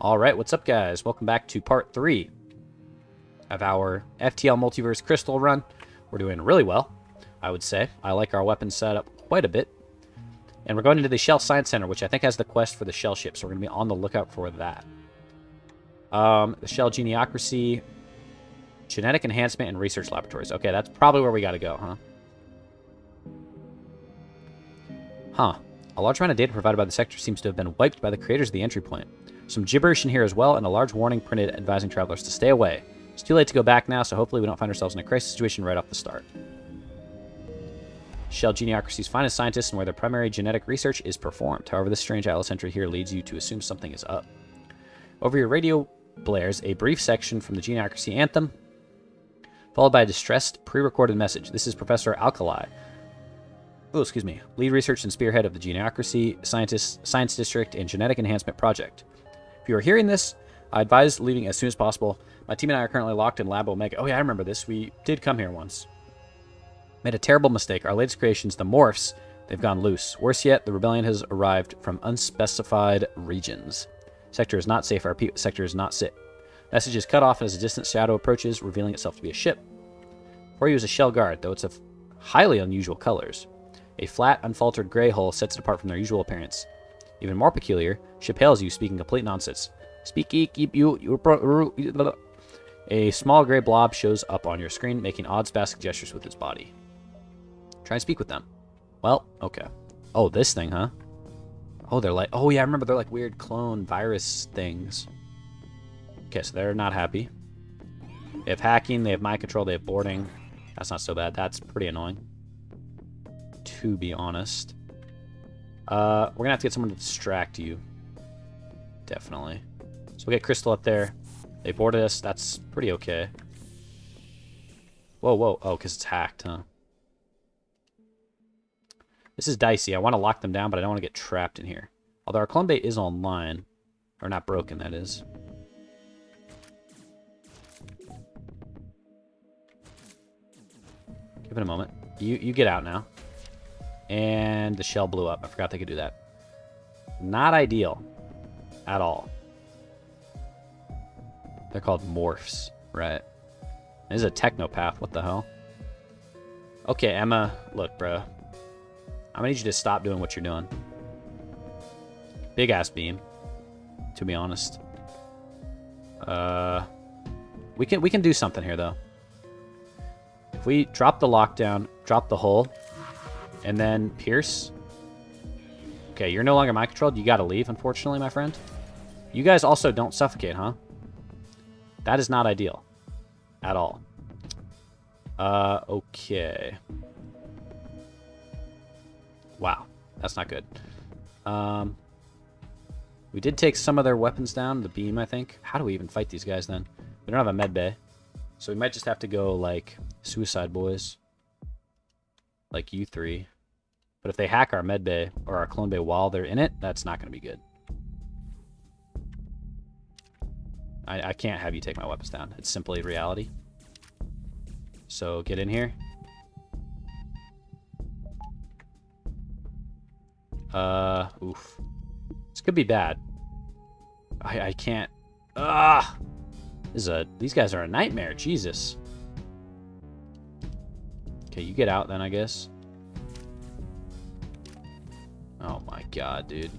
All right, what's up, guys? Welcome back to part three of our FTL Multiverse Crystal run. We're doing really well, I would say. I like our weapon setup quite a bit. And we're going into the Shell Science Center, which I think has the quest for the Shell ship, so we're going to be on the lookout for that. Um, the Shell Geniocracy, Genetic Enhancement, and Research Laboratories. Okay, that's probably where we got to go, huh? Huh. A large amount of data provided by the sector seems to have been wiped by the creators of the entry point. Some gibberish in here as well, and a large warning printed advising travelers to stay away. It's too late to go back now, so hopefully we don't find ourselves in a crisis situation right off the start. Shell Geniocracy's finest scientists and where their primary genetic research is performed. However, this strange Atlas entry here leads you to assume something is up. Over your radio blares a brief section from the Geniocracy anthem, followed by a distressed, pre-recorded message. This is Professor Alkali. Oh, excuse me. Lead research and spearhead of the Geniocracy Scientist, Science District and Genetic Enhancement Project. If you are hearing this, I advise leaving as soon as possible. My team and I are currently locked in Lab Omega. Oh yeah, I remember this. We did come here once. Made a terrible mistake. Our latest creations, the Morphs, they've gone loose. Worse yet, the rebellion has arrived from unspecified regions. Sector is not safe. Our sector is not safe. Message is cut off as a distant shadow approaches, revealing itself to be a ship. For you is a shell guard, though it's of highly unusual colors. A flat, unfaltered gray hull sets it apart from their usual appearance. Even more peculiar, hails you speaking complete nonsense. Speak keep you, you A small gray blob shows up on your screen, making odd spastic gestures with its body. Try and speak with them. Well, okay. Oh, this thing, huh? Oh, they're like, oh yeah, I remember they're like weird clone virus things. Okay, so they're not happy. They have hacking, they have mind control, they have boarding. That's not so bad. That's pretty annoying. To be honest. Uh, we're gonna have to get someone to distract you. Definitely. So we'll get Crystal up there. They boarded us. That's pretty okay. Whoa, whoa. Oh, because it's hacked, huh? This is dicey. I want to lock them down, but I don't want to get trapped in here. Although our bay is online. Or not broken, that is. Give it a moment. You you get out now. And the shell blew up. I forgot they could do that. Not ideal. At all. They're called morphs. Right. This is a technopath. What the hell? Okay, Emma. Look, bro. I'm gonna need you to stop doing what you're doing. Big ass beam. To be honest. Uh, we can we can do something here though. If we drop the lockdown, drop the hull, and then Pierce. Okay, you're no longer mind controlled. You gotta leave, unfortunately, my friend. You guys also don't suffocate, huh? That is not ideal. At all. Uh, okay. Wow. That's not good. Um, we did take some of their weapons down. The beam, I think. How do we even fight these guys, then? We don't have a med bay. So we might just have to go, like, Suicide Boys. Like you three. But if they hack our med bay or our clone bay while they're in it, that's not going to be good. I, I can't have you take my weapons down. It's simply reality. So get in here. Uh, oof. This could be bad. I, I can't. Ah! This is a, these guys are a nightmare. Jesus. Okay, you get out then, I guess. Oh my god, dude.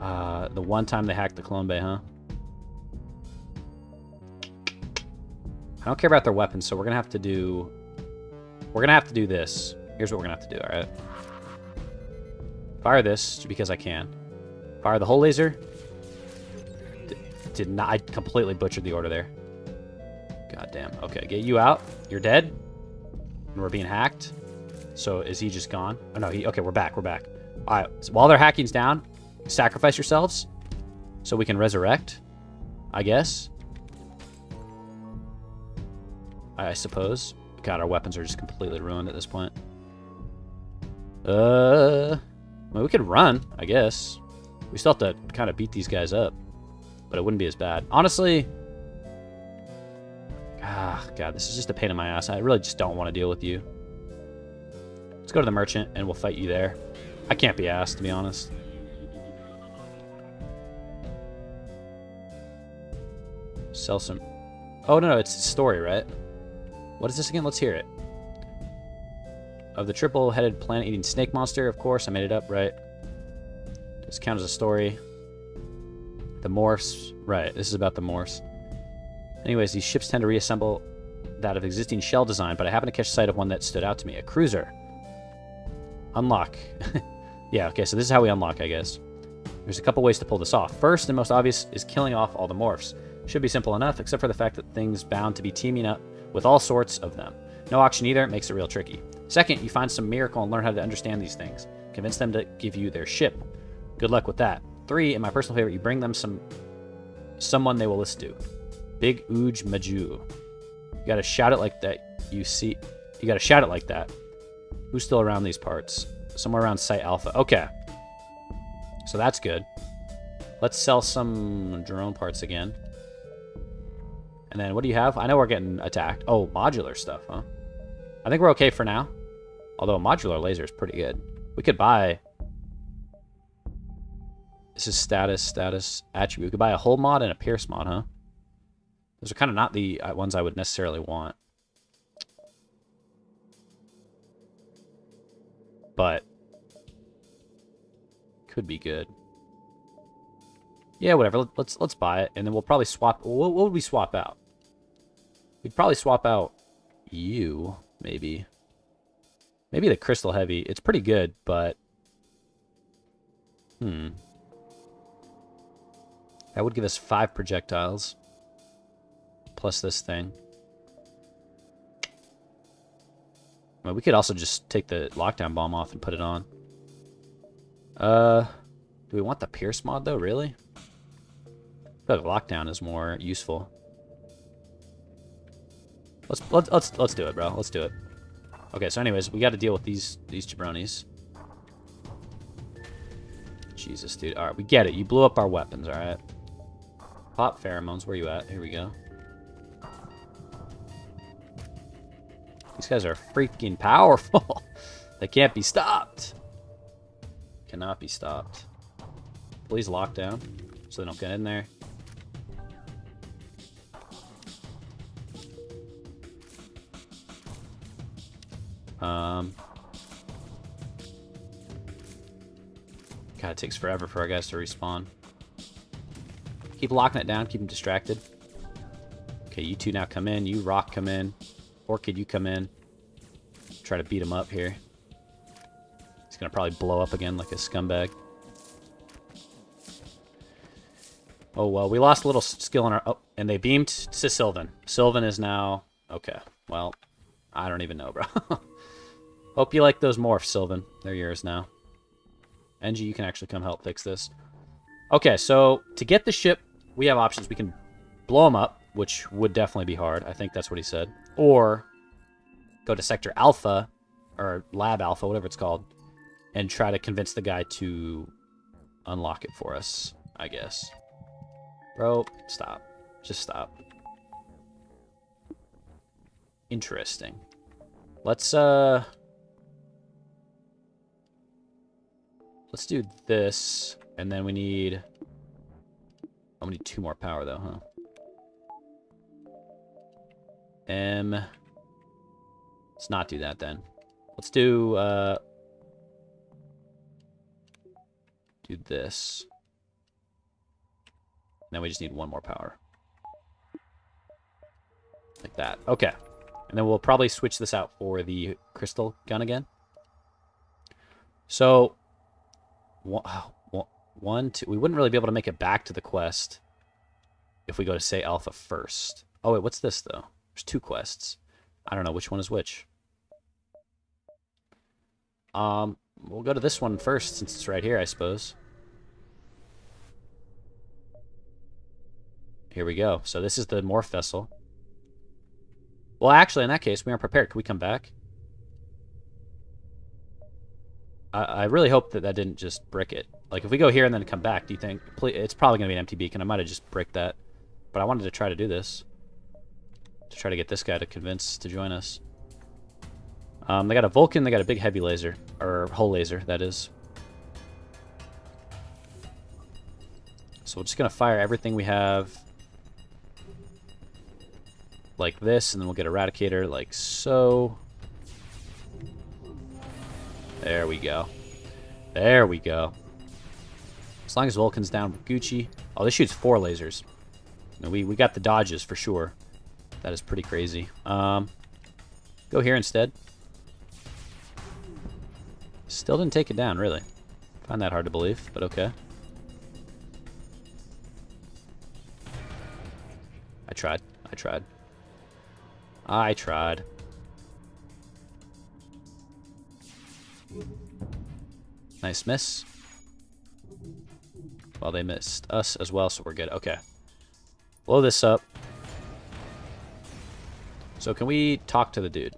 Uh, the one time they hacked the clone bay, huh? I don't care about their weapons, so we're gonna have to do... We're gonna have to do this. Here's what we're gonna have to do, alright? Fire this, because I can. Fire the whole laser did not. I completely butchered the order there. God damn. Okay, get you out. You're dead. And we're being hacked. So is he just gone? Oh no, he okay, we're back, we're back. Alright, so while their hacking's down, sacrifice yourselves. So we can resurrect. I guess. I suppose. God, our weapons are just completely ruined at this point. Uh, we could run, I guess. We still have to kind of beat these guys up but it wouldn't be as bad. Honestly, ah, God, this is just a pain in my ass. I really just don't want to deal with you. Let's go to the merchant and we'll fight you there. I can't be asked, to be honest. Sell some... Oh, no, no, it's a story, right? What is this again? Let's hear it. Of the triple-headed planet-eating snake monster, of course. I made it up, right? This counts as a story. The morphs. Right, this is about the morphs. Anyways, these ships tend to reassemble that of existing shell design, but I happened to catch sight of one that stood out to me. A cruiser. Unlock. yeah, okay, so this is how we unlock, I guess. There's a couple ways to pull this off. First and most obvious is killing off all the morphs. Should be simple enough, except for the fact that things bound to be teaming up with all sorts of them. No auction either, it makes it real tricky. Second, you find some miracle and learn how to understand these things. Convince them to give you their ship. Good luck with that. Three, and my personal favorite, you bring them some someone they will listen to. Big Ooj Maju. You gotta shout it like that. You see, you gotta shout it like that. Who's still around these parts? Somewhere around Site Alpha. Okay. So that's good. Let's sell some drone parts again. And then what do you have? I know we're getting attacked. Oh, modular stuff, huh? I think we're okay for now. Although a modular laser is pretty good. We could buy... This is status, status, attribute. We could buy a hull mod and a pierce mod, huh? Those are kind of not the uh, ones I would necessarily want. But could be good. Yeah, whatever. Let's let's buy it, and then we'll probably swap. What, what would we swap out? We'd probably swap out you, maybe. Maybe the crystal heavy. It's pretty good, but hmm. That would give us five projectiles plus this thing. Well, we could also just take the lockdown bomb off and put it on. Uh, do we want the Pierce mod though? Really? I feel like lockdown is more useful. Let's let's let's let's do it, bro. Let's do it. Okay, so anyways, we got to deal with these these jabronis. Jesus, dude. All right, we get it. You blew up our weapons. All right. Pop pheromones. Where you at? Here we go. These guys are freaking powerful. they can't be stopped. Cannot be stopped. Please lock down so they don't get in there. Um, God, it takes forever for our guys to respawn. Keep locking it down, keep them distracted. Okay, you two now come in. You rock come in. Orchid, you come in. Try to beat him up here. He's gonna probably blow up again like a scumbag. Oh, well, we lost a little skill in our... Oh, and they beamed to Sylvan. Sylvan is now... Okay, well, I don't even know, bro. Hope you like those morphs, Sylvan. They're yours now. Engi, you can actually come help fix this. Okay, so to get the ship, we have options. We can blow them up, which would definitely be hard. I think that's what he said. Or go to Sector Alpha, or Lab Alpha, whatever it's called, and try to convince the guy to unlock it for us, I guess. Bro, stop. Just stop. Interesting. Let's, uh... Let's do this, and then we need... Oh, we need two more power, though, huh? M... Let's not do that, then. Let's do, uh... Do this. Then we just need one more power. Like that. Okay. And then we'll probably switch this out for the crystal gun again. So, one, two. We wouldn't really be able to make it back to the quest if we go to Site Alpha first. Oh, wait, what's this, though? There's two quests. I don't know which one is which. Um, we'll go to this one first since it's right here, I suppose. Here we go. So this is the morph vessel. Well, actually, in that case, we aren't prepared. Can we come back? I, I really hope that that didn't just brick it. Like, if we go here and then come back, do you think... It's probably going to be an empty beacon. I might have just bricked that. But I wanted to try to do this. To try to get this guy to convince to join us. Um, they got a Vulcan, they got a big heavy laser. Or hull laser, that is. So we're just going to fire everything we have like this, and then we'll get Eradicator like so. There we go. There we go. As long as Vulcan's down with Gucci. Oh, this shoots four lasers. we, we got the dodges for sure. That is pretty crazy. Um, go here instead. Still didn't take it down, really. Find that hard to believe, but okay. I tried. I tried. I tried. Nice miss. Well, they missed us as well, so we're good. Okay. Blow this up. So can we talk to the dude?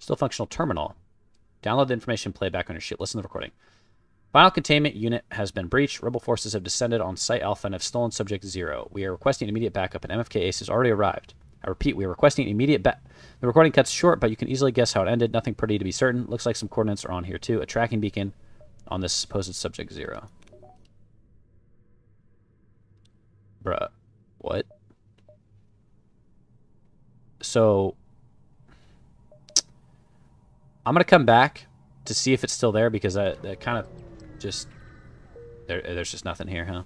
Still functional terminal. Download the information playback on your ship. Listen to the recording. Final containment unit has been breached. Rebel forces have descended on Site Alpha and have stolen Subject Zero. We are requesting immediate backup, and MFK Ace has already arrived. I repeat, we are requesting immediate back. The recording cuts short, but you can easily guess how it ended. Nothing pretty to be certain. Looks like some coordinates are on here too. A tracking beacon on this supposed Subject Zero. Bruh. What? So, I'm going to come back to see if it's still there because I, that kind of just... There, there's just nothing here, huh?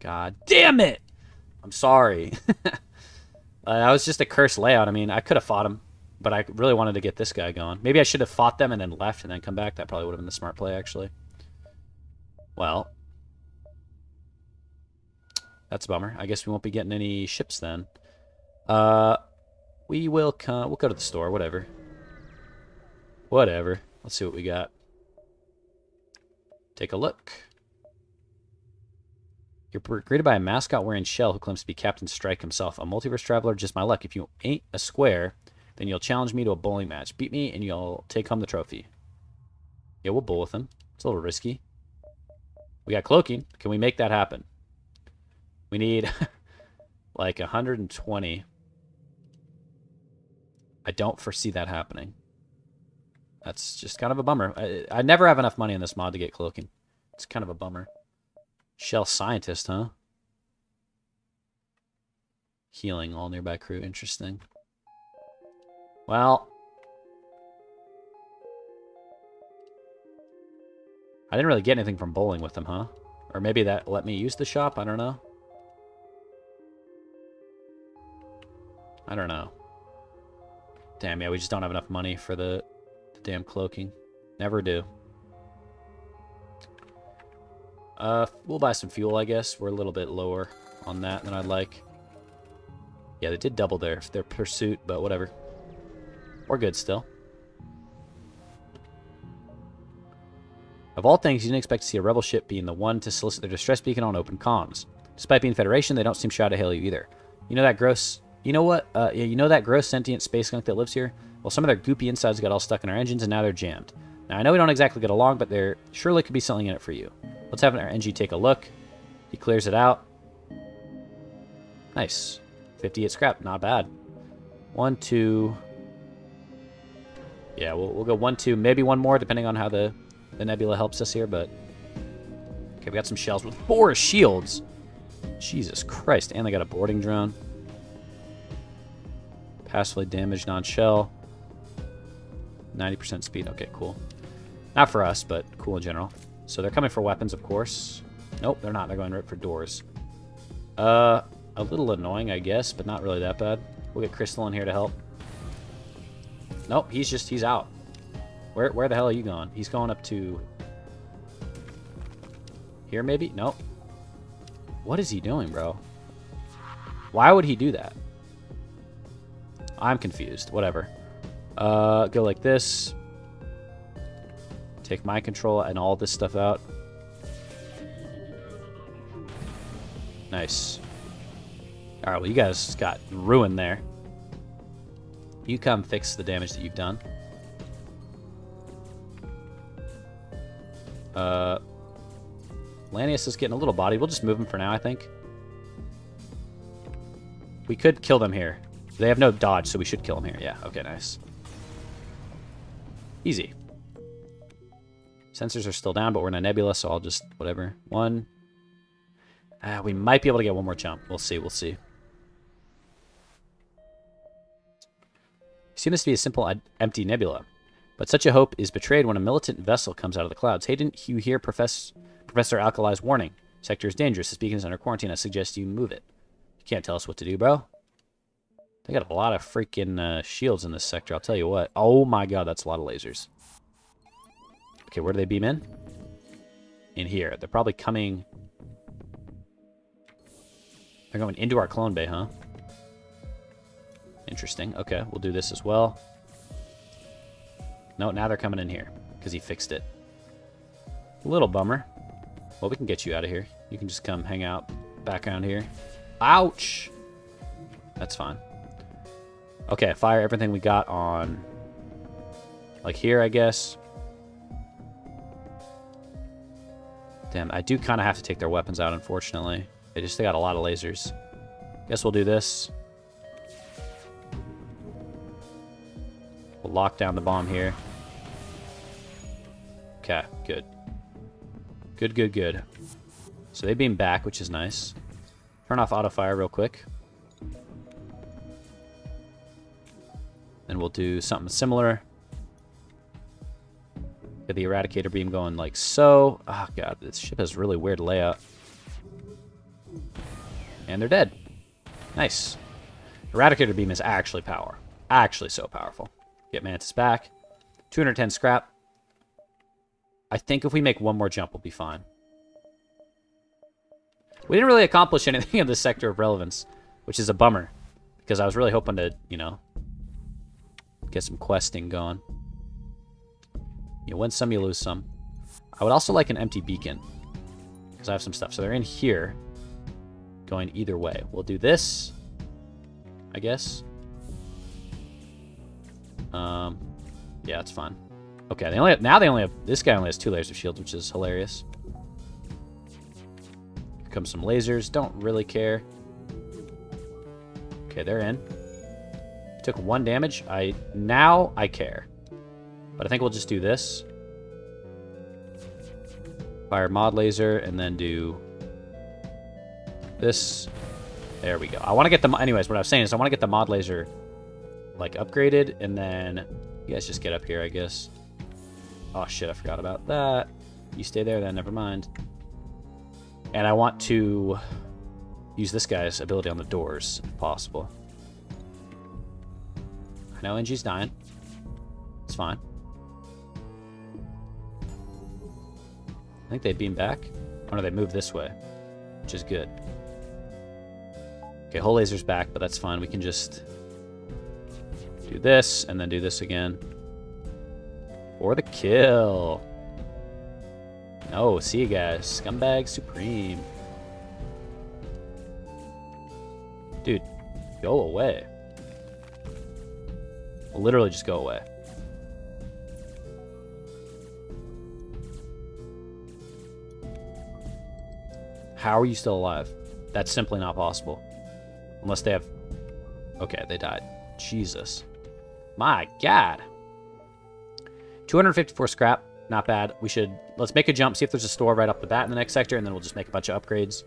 God damn it! I'm sorry. uh, that was just a cursed layout. I mean, I could have fought him, but I really wanted to get this guy going. Maybe I should have fought them and then left and then come back. That probably would have been the smart play, actually. Well, that's a bummer. I guess we won't be getting any ships then. Uh, we will come. We'll go to the store. Whatever. Whatever. Let's see what we got. Take a look. You're greeted by a mascot wearing shell who claims to be Captain Strike himself. A multiverse traveler, just my luck. If you ain't a square, then you'll challenge me to a bowling match. Beat me, and you'll take home the trophy. Yeah, we'll bowl with him. It's a little risky. We got cloaking. Can we make that happen? We need like 120. I don't foresee that happening. That's just kind of a bummer. I, I never have enough money in this mod to get cloaking. It's kind of a bummer. Shell scientist, huh? Healing all nearby crew. Interesting. Well. I didn't really get anything from bowling with them, huh? Or maybe that let me use the shop? I don't know. I don't know. Damn, yeah, we just don't have enough money for the, the damn cloaking. Never do. Uh, we'll buy some fuel, I guess. We're a little bit lower on that than I'd like. Yeah, they did double their, their pursuit, but whatever. We're good still. Of all things, you didn't expect to see a rebel ship being the one to solicit their distress beacon on open comms. Despite being Federation, they don't seem shy to hail you either. You know that gross you know what? Uh, you know that gross sentient space skunk that lives here? Well, some of their goopy insides got all stuck in our engines, and now they're jammed. Now, I know we don't exactly get along, but there surely could be something in it for you. Let's have our Engi take a look. He clears it out. Nice. 58 scrap. Not bad. One, two... Yeah, we'll, we'll go one, two, maybe one more, depending on how the, the nebula helps us here, but... Okay, we got some shells with four shields. Jesus Christ, and they got a boarding drone. Passively damaged non-shell. 90% speed. Okay, cool. Not for us, but cool in general. So they're coming for weapons, of course. Nope, they're not. They're going right for doors. Uh, a little annoying, I guess, but not really that bad. We'll get Crystal in here to help. Nope, he's just, he's out. Where, where the hell are you going? He's going up to... Here, maybe? Nope. What is he doing, bro? Why would he do that? I'm confused. Whatever. Uh, go like this. Take my control and all this stuff out. Nice. Alright, well, you guys got ruined there. You come fix the damage that you've done. Uh, Lanius is getting a little body. We'll just move him for now, I think. We could kill them here. They have no dodge, so we should kill them here. Yeah, okay, nice. Easy. Sensors are still down, but we're in a nebula, so I'll just, whatever. One. Uh, we might be able to get one more jump. We'll see, we'll see. this to be a simple empty nebula. But such a hope is betrayed when a militant vessel comes out of the clouds. Hey, didn't you hear Professor, Professor Alkali's warning? Sector is dangerous. This beacon is under quarantine. I suggest you move it. You can't tell us what to do, bro. They got a lot of freaking uh, shields in this sector, I'll tell you what. Oh my god, that's a lot of lasers. Okay, where do they beam in? In here. They're probably coming... They're going into our clone bay, huh? Interesting. Okay, we'll do this as well. No, now they're coming in here because he fixed it. A little bummer. Well, we can get you out of here. You can just come hang out back around here. Ouch! That's fine. Okay, fire everything we got on... Like here, I guess. Damn, I do kind of have to take their weapons out, unfortunately. They just they got a lot of lasers. Guess we'll do this. We'll lock down the bomb here. Okay, good. Good, good, good. So they beam back, which is nice. Turn off auto fire real quick. Then we'll do something similar. Get the Eradicator beam going like so. Oh god, this ship has really weird layout. And they're dead. Nice. Eradicator beam is actually power. Actually so powerful. Get Mantis back. 210 scrap. I think if we make one more jump, we'll be fine. We didn't really accomplish anything in this sector of relevance, which is a bummer. Because I was really hoping to, you know, get some questing going. You win some, you lose some. I would also like an empty beacon. Because I have some stuff. So they're in here. Going either way. We'll do this. I guess. Um, yeah, it's fine. Okay, they only have, now they only have this guy only has two layers of shields, which is hilarious. Here some lasers. Don't really care. Okay, they're in. Took one damage. I now I care. But I think we'll just do this. Fire mod laser and then do this. There we go. I want to get the anyways, what I was saying is I want to get the mod laser like upgraded and then you guys just get up here, I guess. Oh shit, I forgot about that. You stay there then, never mind. And I want to use this guy's ability on the doors, if possible. I know Engi's dying. It's fine. I think they beam back. Oh no, they move this way, which is good. Okay, hull laser's back, but that's fine. We can just do this, and then do this again. For the kill. No, see you guys. Scumbag Supreme. Dude, go away. Literally just go away. How are you still alive? That's simply not possible. Unless they have... Okay, they died. Jesus. My God. 254 scrap. Not bad. We should... Let's make a jump, see if there's a store right off the bat in the next sector, and then we'll just make a bunch of upgrades.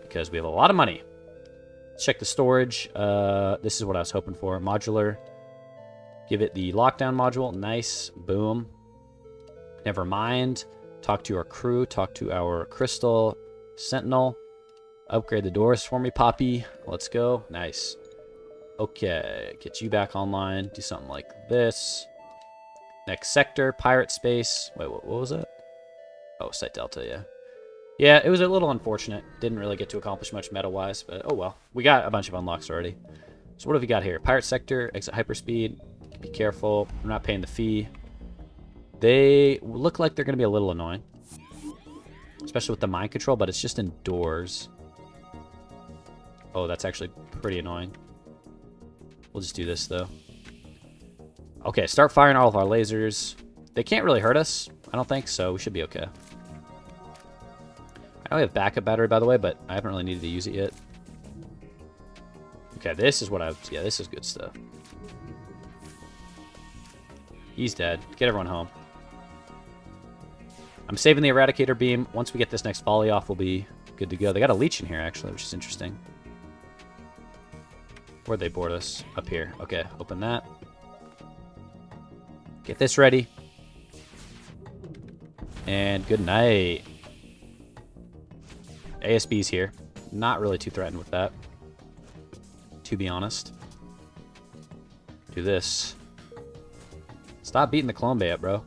Because we have a lot of money. Let's check the storage. Uh, this is what I was hoping for. Modular. Give it the lockdown module. Nice. Boom. Never mind. Talk to our crew. Talk to our crystal sentinel. Upgrade the doors for me, Poppy. Let's go. Nice. Okay. Get you back online. Do something like this. Next sector, pirate space. Wait, what, what was that? Oh, Site Delta, yeah. Yeah, it was a little unfortunate. Didn't really get to accomplish much meta-wise, but oh well. We got a bunch of unlocks already. So what have we got here? Pirate sector, exit hyperspeed. Be careful. I'm not paying the fee. They look like they're going to be a little annoying. Especially with the mind control, but it's just indoors. Oh, that's actually pretty annoying. We'll just do this, though. Okay, start firing all of our lasers. They can't really hurt us, I don't think, so we should be okay. I know we have backup battery, by the way, but I haven't really needed to use it yet. Okay, this is what I... Yeah, this is good stuff. He's dead. Get everyone home. I'm saving the Eradicator beam. Once we get this next volley off, we'll be good to go. They got a leech in here, actually, which is interesting. Where'd they board us? Up here. Okay, open that. Get this ready. And good night. ASB's here. Not really too threatened with that. To be honest. Do this. Stop beating the bay up, bro.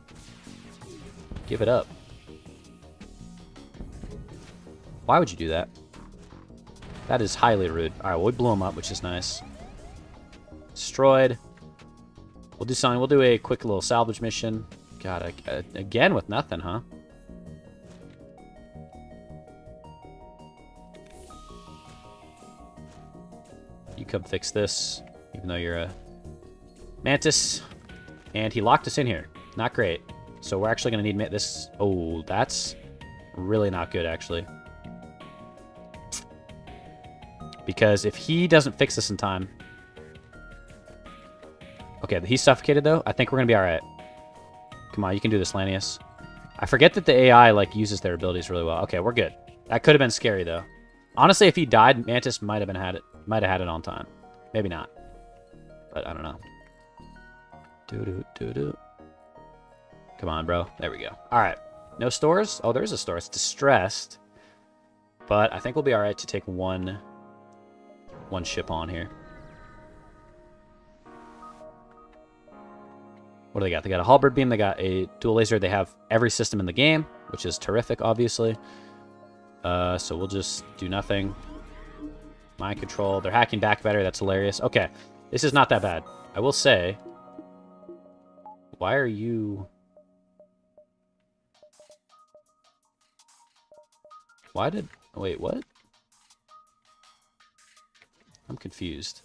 Give it up. Why would you do that? That is highly rude. Alright, well, we blew him up, which is nice. Destroyed. We'll do something. We'll do a quick little salvage mission. God, I, uh, again with nothing, huh? You come fix this, even though you're a mantis. And he locked us in here. Not great. So we're actually going to need this. Oh, that's really not good, actually. Because if he doesn't fix this in time... Okay, he's suffocated, though. I think we're going to be alright. Come on, you can do this, Lanius. I forget that the AI, like, uses their abilities really well. Okay, we're good. That could have been scary, though. Honestly, if he died, Mantis might have been had it. Might have had it on time. Maybe not. But I don't know. Doo -doo -doo -doo. Come on, bro. There we go. All right. No stores? Oh, there's a store. It's distressed. But I think we'll be all right to take one, one ship on here. What do they got? They got a halberd beam. They got a dual laser. They have every system in the game, which is terrific, obviously. Uh, so we'll just do nothing. Mind control. They're hacking back better. That's hilarious. Okay. This is not that bad. I will say... Why are you... Why did... Wait, what? I'm confused.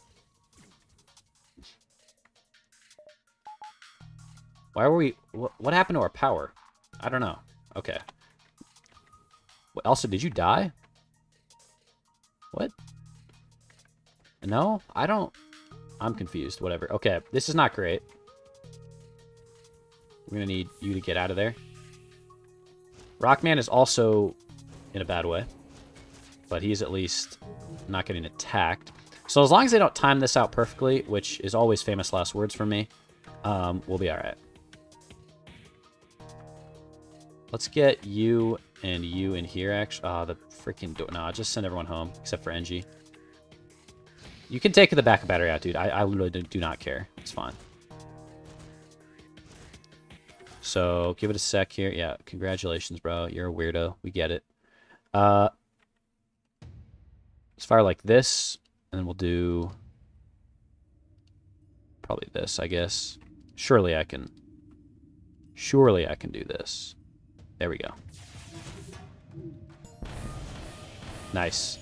Why were we... What, what happened to our power? I don't know. Okay. What, Elsa, did you die? What? No? I don't... I'm confused. Whatever. Okay, this is not great. We're going to need you to get out of there. Rockman is also in a bad way. But he's at least not getting attacked. So as long as they don't time this out perfectly, which is always famous last words for me, um, we'll be alright. Let's get you and you in here, actually. Oh, the freaking... No, just send everyone home, except for Engi. You can take the backup battery out, dude. I, I literally do not care. It's fine. So, give it a sec here. Yeah, congratulations, bro. You're a weirdo. We get it. Uh, let's fire like this, and then we'll do probably this, I guess. Surely I can... Surely I can do this. There we go. Nice.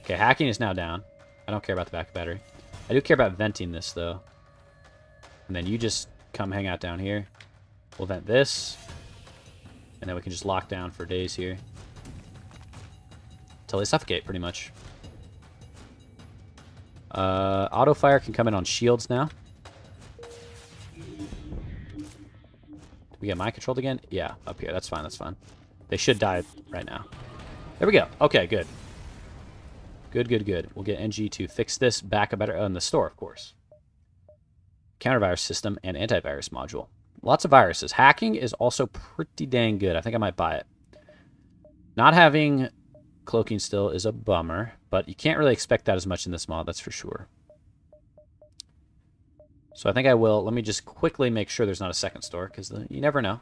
Okay, hacking is now down. I don't care about the backup battery. I do care about venting this, though. And then you just come hang out down here. We'll vent this. And then we can just lock down for days here. Until they suffocate, pretty much. Uh, auto fire can come in on shields now. We get mind controlled again? Yeah, up here. That's fine, that's fine. They should die right now. There we go. Okay, good. Good, good, good. We'll get Engi to fix this back better in the store, of course. Countervirus system and antivirus module. Lots of viruses. Hacking is also pretty dang good. I think I might buy it. Not having cloaking still is a bummer, but you can't really expect that as much in this mod, that's for sure. So I think I will. Let me just quickly make sure there's not a second store, because you never know.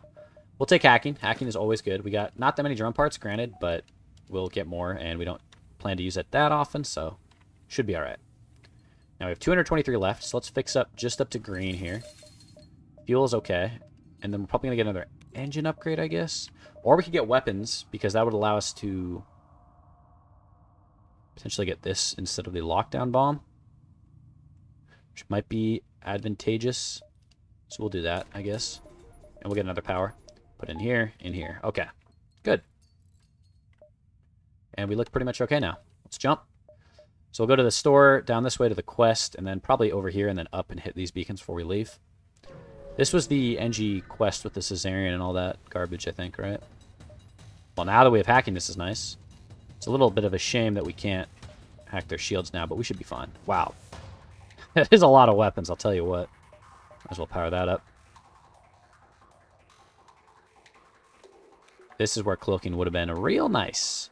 We'll take hacking. Hacking is always good. We got not that many drone parts, granted, but we'll get more, and we don't plan to use it that often, so should be all right. Now we have 223 left, so let's fix up just up to green here. Fuel is okay, and then we're probably going to get another engine upgrade, I guess. Or we could get weapons, because that would allow us to potentially get this instead of the lockdown bomb, which might be advantageous. So we'll do that, I guess. And we'll get another power. Put in here, in here. Okay, good. And we look pretty much okay now. Let's jump. So we'll go to the store, down this way to the quest, and then probably over here and then up and hit these beacons before we leave. This was the Engi quest with the Caesarian and all that garbage, I think, right? Well, now that we have hacking, this is nice. It's a little bit of a shame that we can't hack their shields now, but we should be fine. Wow. that is a lot of weapons, I'll tell you what. Might as well power that up. This is where cloaking would have been real nice.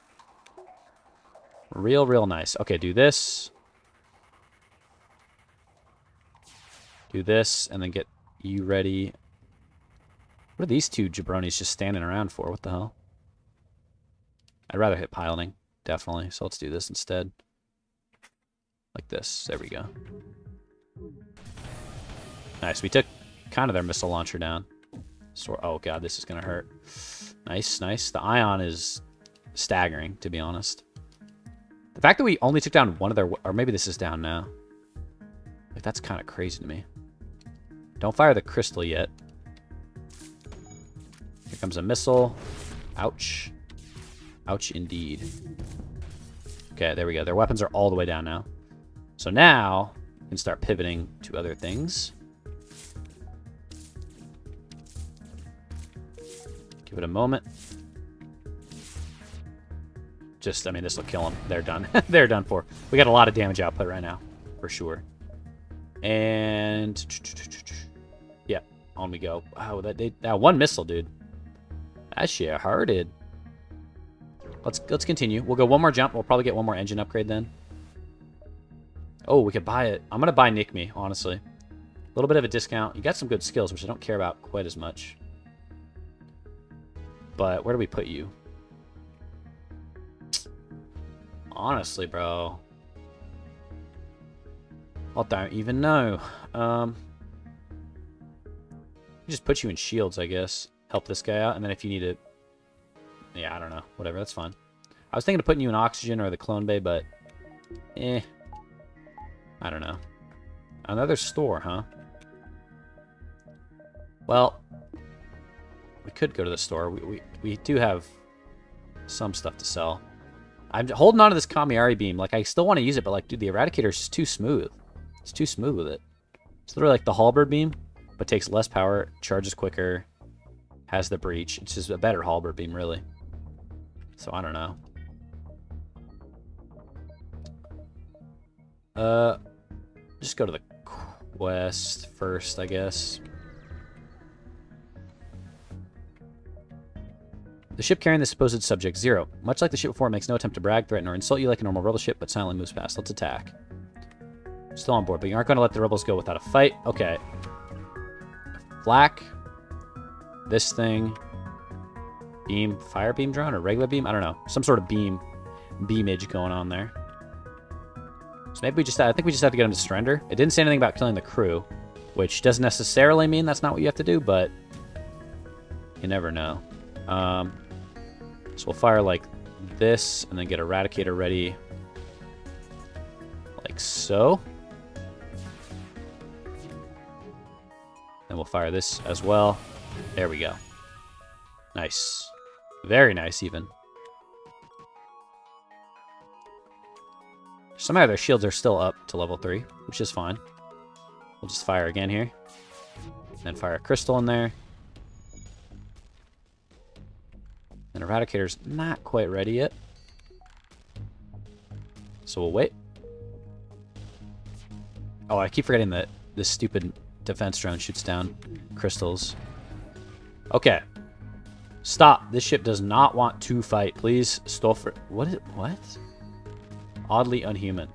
Real, real nice. Okay, do this. Do this, and then get you ready. What are these two jabronis just standing around for? What the hell? I'd rather hit piloting, definitely. So let's do this instead. Like this. There we go. Nice. We took kind of their missile launcher down. So, oh god, this is going to hurt. Nice, nice. The ion is staggering, to be honest. The fact that we only took down one of their... Or maybe this is down now. Like, that's kind of crazy to me. Don't fire the crystal yet. Here comes a missile. Ouch. Ouch indeed. Okay, there we go. Their weapons are all the way down now. So now, we can start pivoting to other things. Give it a moment. Just, I mean, this will kill them. They're done. They're done for. We got a lot of damage output right now, for sure. And on we go. Wow, that they, that one missile, dude. That shit hurted. Let's let's continue. We'll go one more jump. We'll probably get one more engine upgrade then. Oh, we could buy it. I'm gonna buy Nick Me, honestly. A little bit of a discount. You got some good skills, which I don't care about quite as much. But where do we put you? Honestly, bro. I don't even know. Um, just put you in shields, I guess. Help this guy out, and then if you need to... Yeah, I don't know. Whatever, that's fine. I was thinking of putting you in oxygen or the clone bay, but... Eh. I don't know. Another store, huh? Well, we could go to the store. We, we, we do have some stuff to sell. I'm holding on to this Kamiari beam. Like, I still want to use it, but, like, dude, the Eradicator is just too smooth. It's too smooth with it. It's literally like the halberd beam, but takes less power, charges quicker, has the breach. It's just a better halberd beam, really. So I don't know. Uh, just go to the quest first, I guess. The ship carrying the supposed subject, Zero. Much like the ship before, makes no attempt to brag, threaten, or insult you like a normal rebel ship, but silently moves past. Let's attack. Still on board, but you aren't going to let the rebels go without a fight. Okay. Flak. This thing. Beam. Fire beam drone or regular beam? I don't know. Some sort of beam. Beamage going on there. So maybe we just... I think we just have to get him to surrender. It didn't say anything about killing the crew. Which doesn't necessarily mean that's not what you have to do, but... You never know. Um, so we'll fire like this, and then get Eradicator ready. Like so. And we'll fire this as well. There we go. Nice. Very nice, even. Somehow their shields are still up to level 3, which is fine. We'll just fire again here. Then fire a crystal in there. And Eradicator's not quite ready yet. So we'll wait. Oh, I keep forgetting that this stupid defense drone shoots down crystals. Okay. Stop. This ship does not want to fight. Please, Stolfer. What is? What? Oddly unhuman.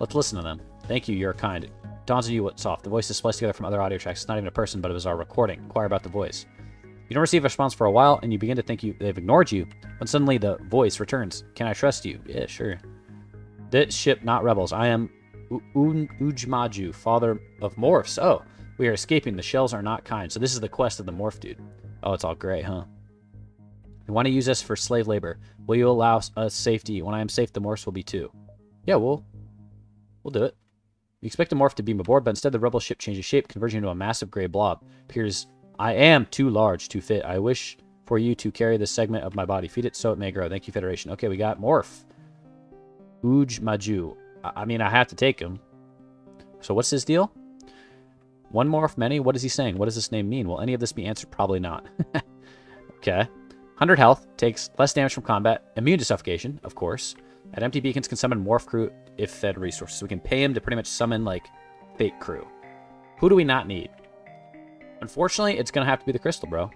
Let's listen to them. Thank you, you're kind. On you what's off. The voice is spliced together from other audio tracks. It's not even a person, but it was our recording. Inquire about the voice. You don't receive a response for a while, and you begin to think you they've ignored you, when suddenly the voice returns. Can I trust you? Yeah, sure. This ship, not rebels. I am Un Ujmaju, father of morphs. Oh, we are escaping. The shells are not kind. So this is the quest of the morph dude. Oh, it's all gray, huh? You want to use us for slave labor. Will you allow us safety? When I am safe, the morphs will be too. Yeah, we'll, we'll do it. You expect the morph to beam aboard, but instead the rebel ship changes shape, converging into a massive gray blob. Appears, I am too large to fit. I wish for you to carry this segment of my body. Feed it so it may grow. Thank you, Federation. Okay, we got morph. Uj Maju. I mean, I have to take him. So what's his deal? One morph, many? What is he saying? What does this name mean? Will any of this be answered? Probably not. okay. 100 health, takes less damage from combat, immune to suffocation, of course. At empty beacons can summon morph crew if fed resources. So we can pay him to pretty much summon, like, fake crew. Who do we not need? Unfortunately, it's going to have to be the crystal, bro.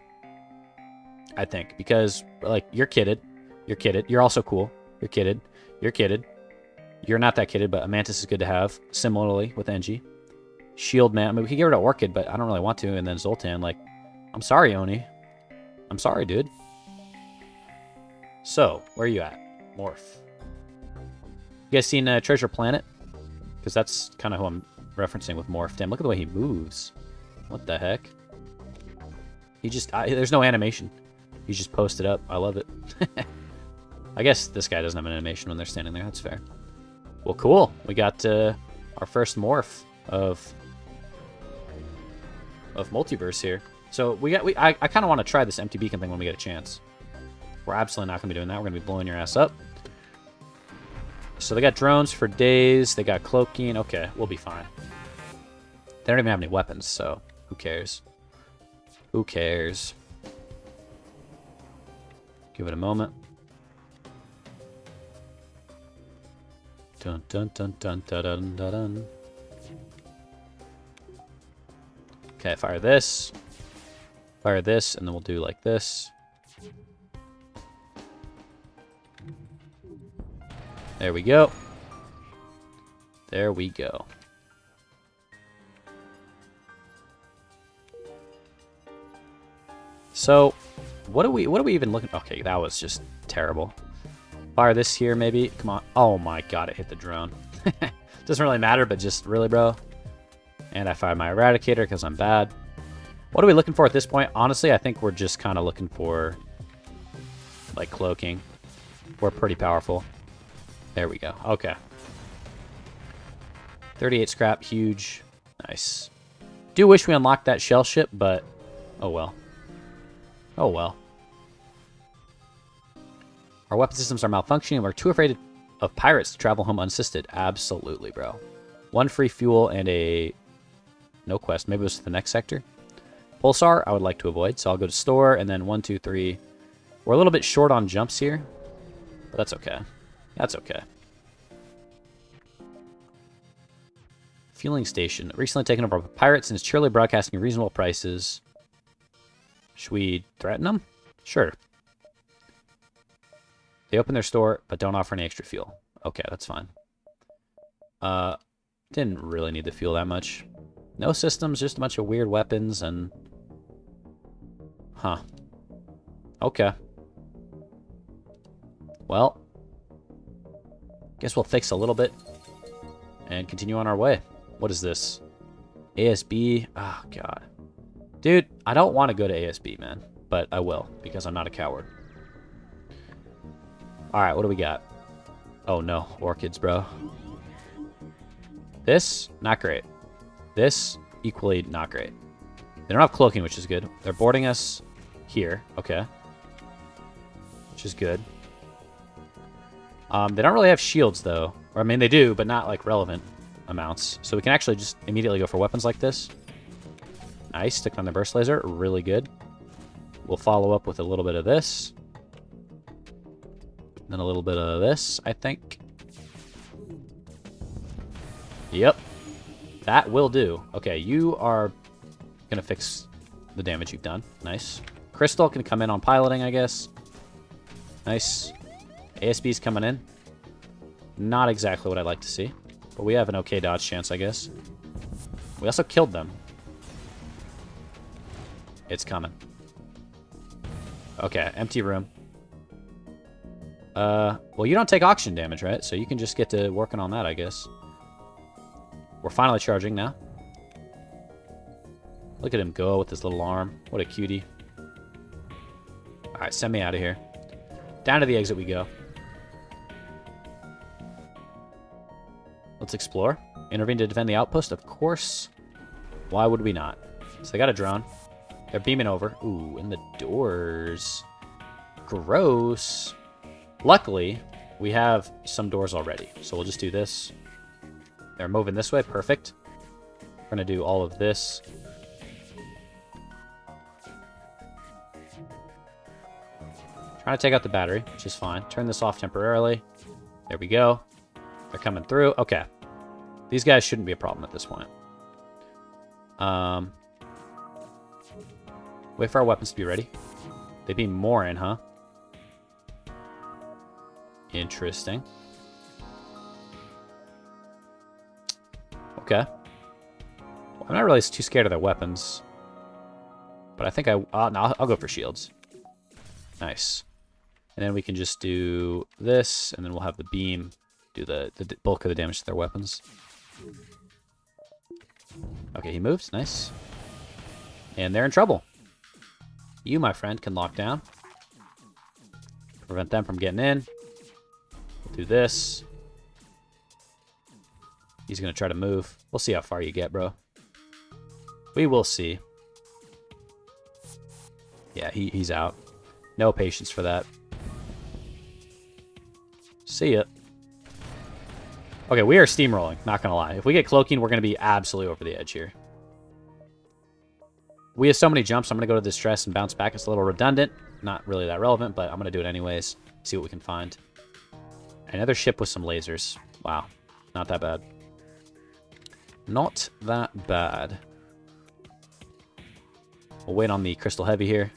I think, because like you're kidded, you're kidded, you're also cool, you're kidded, you're kidded, you're not that kidded, but a mantis is good to have. Similarly with Engi, shield man. I mean, we could get rid of Orchid, but I don't really want to. And then Zoltan, like, I'm sorry, Oni. I'm sorry, dude. So, where are you at? Morph. You guys seen uh, Treasure Planet? Because that's kind of who I'm referencing with Morph. Damn, look at the way he moves. What the heck? He just... I, there's no animation. He just posted up. I love it. I guess this guy doesn't have an animation when they're standing there. That's fair. Well, cool. We got uh, our first morph of of multiverse here. So we got we I, I kind of want to try this empty beacon thing when we get a chance. We're absolutely not going to be doing that. We're going to be blowing your ass up. So they got drones for days. They got cloaking. Okay, we'll be fine. They don't even have any weapons, so who cares? Who cares? Give it a moment. Dun dun dun dun dun dun dun. Okay, fire this. Fire this, and then we'll do like this. There we go. There we go. So, what are we what are we even looking Okay, that was just terrible. Fire this here maybe. Come on. Oh my god, it hit the drone. Doesn't really matter, but just really, bro. And I fired my Eradicator because I'm bad. What are we looking for at this point? Honestly, I think we're just kind of looking for, like, cloaking. We're pretty powerful. There we go. Okay. 38 scrap, huge. Nice. Do wish we unlocked that shell ship, but oh well. Oh well. Our weapon systems are malfunctioning we're too afraid of pirates to travel home unassisted. Absolutely, bro. One free fuel and a... No quest. Maybe it was the next sector. Pulsar, I would like to avoid. So I'll go to store and then one, two, three. We're a little bit short on jumps here. But that's okay. That's okay. Fueling station. Recently taken over by pirates and is cheerily broadcasting reasonable prices. Should we threaten them? Sure. They open their store, but don't offer any extra fuel. Okay, that's fine. Uh, didn't really need the fuel that much. No systems, just a bunch of weird weapons and... Huh. Okay. Well. Guess we'll fix a little bit. And continue on our way. What is this? ASB? Oh, God. Dude, I don't want to go to ASB, man. But I will, because I'm not a coward. Alright, what do we got? Oh no, orchids, bro. This, not great. This, equally not great. They don't have cloaking, which is good. They're boarding us here. Okay. Which is good. Um, they don't really have shields, though. Or, I mean, they do, but not, like, relevant amounts. So we can actually just immediately go for weapons like this. Nice. Stick on the burst laser. Really good. We'll follow up with a little bit of this. Then a little bit of this, I think. Yep. That will do. Okay, you are going to fix the damage you've done. Nice. Crystal can come in on piloting, I guess. Nice. ASB's coming in. Not exactly what I'd like to see. But we have an okay dodge chance, I guess. We also killed them. It's coming. Okay, empty room. Uh, well, you don't take oxygen damage, right? So you can just get to working on that, I guess. We're finally charging now. Look at him go with his little arm. What a cutie. Alright, send me out of here. Down to the exit we go. Let's explore. Intervene to defend the outpost? Of course. Why would we not? So they got a drone. They're beaming over. Ooh, and the doors. Gross. Luckily, we have some doors already. So we'll just do this. They're moving this way. Perfect. We're going to do all of this. Trying to take out the battery, which is fine. Turn this off temporarily. There we go. They're coming through. Okay. These guys shouldn't be a problem at this point. Um, wait for our weapons to be ready. They beam more in, huh? Interesting. Okay. I'm not really too scared of their weapons. But I think I... Uh, no, I'll, go for shields. Nice. And then we can just do this, and then we'll have the beam do the, the bulk of the damage to their weapons. Okay, he moves. Nice. And they're in trouble. You, my friend, can lock down. Prevent them from getting in. Do this. He's going to try to move. We'll see how far you get, bro. We will see. Yeah, he, he's out. No patience for that. See ya. Okay, we are steamrolling, not gonna lie. If we get cloaking, we're gonna be absolutely over the edge here. We have so many jumps, I'm gonna go to distress and bounce back. It's a little redundant. Not really that relevant, but I'm gonna do it anyways. See what we can find. Another ship with some lasers. Wow. Not that bad. Not that bad. We'll wait on the Crystal Heavy here.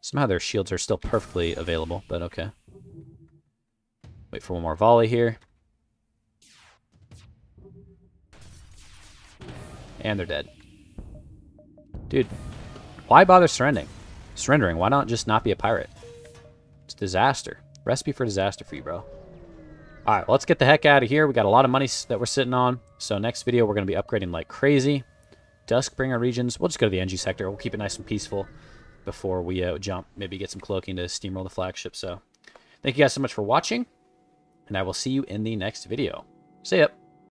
Somehow their shields are still perfectly available, but okay. Wait for one more volley here. And they're dead. Dude, why bother surrendering? Surrendering, why not just not be a pirate? It's disaster. Recipe for disaster for you, bro. Alright, let's get the heck out of here. We got a lot of money that we're sitting on. So next video, we're going to be upgrading like crazy. Duskbringer regions. We'll just go to the Engi sector. We'll keep it nice and peaceful before we uh, jump. Maybe get some cloaking to steamroll the flagship. So thank you guys so much for watching and I will see you in the next video. See ya!